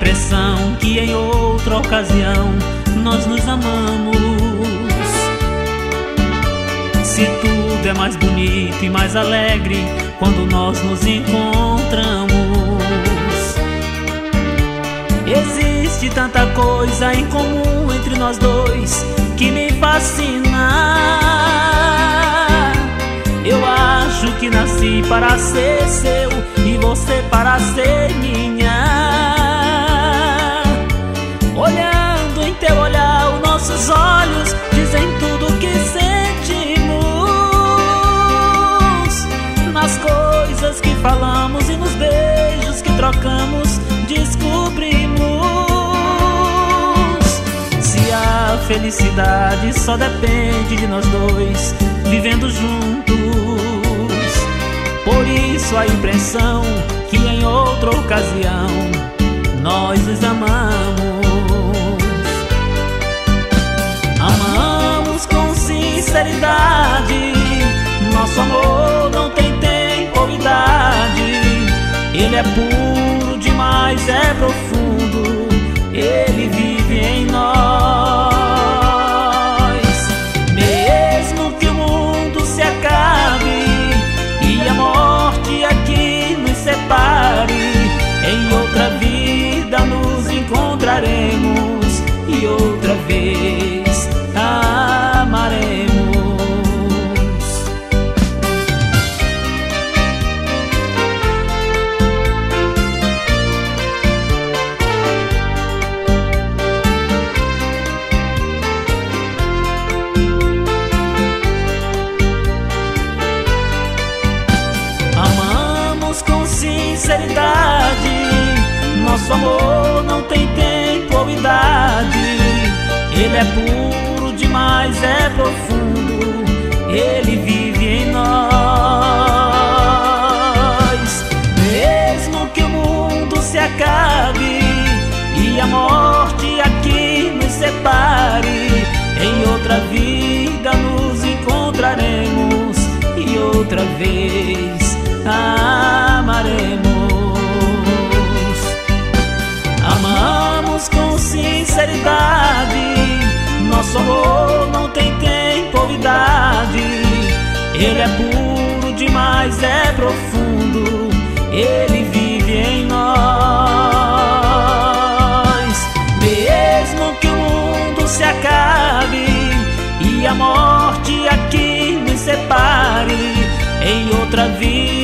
impressão que em outra ocasião nós nos amamos. Se tudo é mais bonito e mais alegre quando nós nos encontramos. Existe tanta coisa em comum entre nós dois que me fascina. Eu acho que nasci para ser seu e você para ser minha. Em teu olhar, os nossos olhos dizem tudo que sentimos. Nas coisas que falamos e nos beijos que trocamos, descobrimos se a felicidade só depende de nós dois vivendo juntos. Por isso a impressão que em outra ocasião nós nos amamos. Sinceridade, nosso amor não tem tempo ou idade. Ele é puro demais, é profundo, ele vive em nós. Mesmo que o mundo se acabe e a morte aqui nos separe, em outra vida nos encontraremos e outra vez sinceridade. Nosso amor não tem tempo ou idade. Ele é puro demais, é profundo. Ele vive em nós. Mesmo que o mundo se acabe e a morte aqui nos separe, em outra vida nos encontraremos e outra vez Ele é puro demais, é profundo, ele vive em nós. Mesmo que o mundo se acabe e a morte aqui nos separe, em outra vida